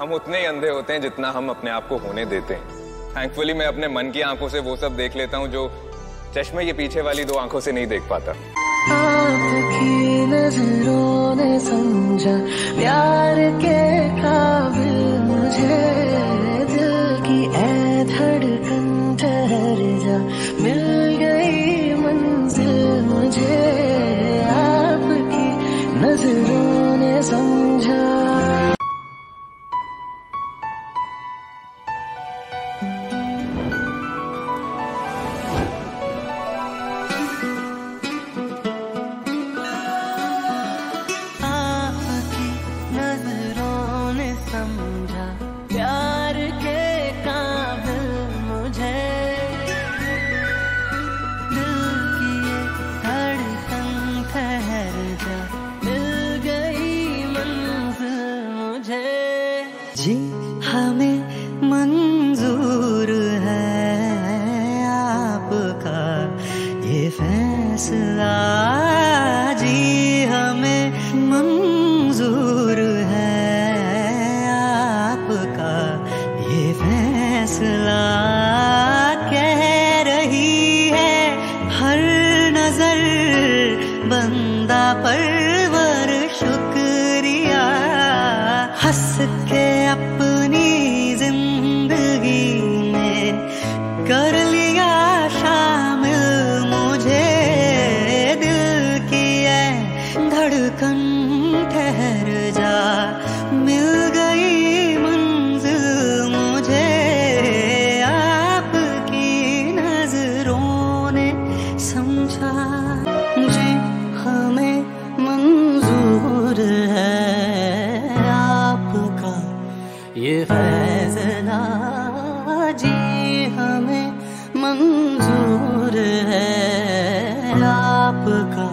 हम उतने ही अंधे होते हैं जितना हम अपने आप को होने देते हैं। थैंकफुली मैं अपने मन की आँखों से वो सब देख लेता हूँ जो चश्मे के पीछे वाली दो आँखों से नहीं देख पाता। आपकी नज़रों ने समझा, प्यार के काबिल मुझे दिल की ऐ धड़कन ठहर जा। मिल गई मंजिल मुझे, आपकी नज़रों ने समझा। जी। हमें मंजूर है आपका ये फैसला। जी, हमें मंजूर है आपका ये फैसला। कह रही है, हर नज़र बंदा परवर शुक्रिया। हंस के कर लिया शामिल मुझे दिल की है। धड़कन ठहर जा। मिल गई मंजिल मुझे। आपकी नज़रों ने समझा। जी हमें मंजूर है आपका। ये फैसला मंजूर है आपका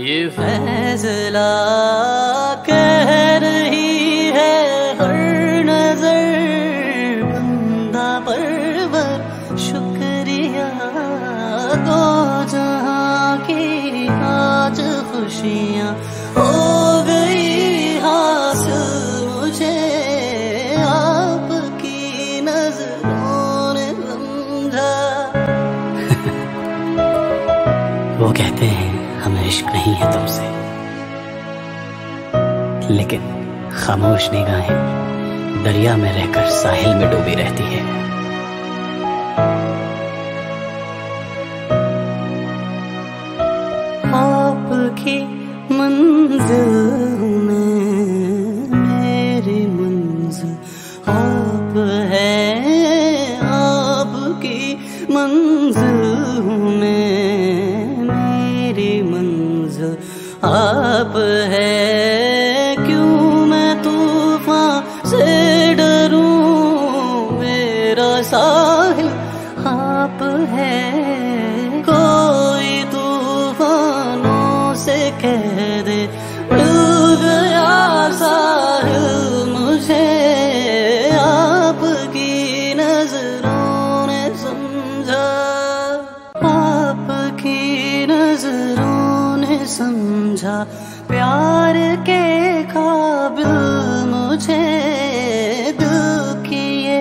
ये फैसला कह रही है हर नज़र बंदा परवर शुक्रिया दो जहाँ की आज खुशियाँ हो गई हासिल। कहते हैं, हमें इश्क नहीं है तुमसे। लेकिन खामोश निगाहें दरिया में रहकर साहिल में डूबी रहती है। आपकी मंजिल में आप है क्यों मैं तूफ़ान से डरूं? मेरा साहिल आप है। समझा, प्यार के काबिल मुझे दिल की ये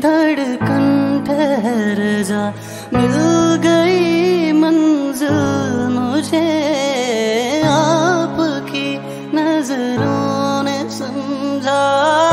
धड़कन ठहर जा। मिल गई मंजिल मुझे आपकी नज़रों ने समझा।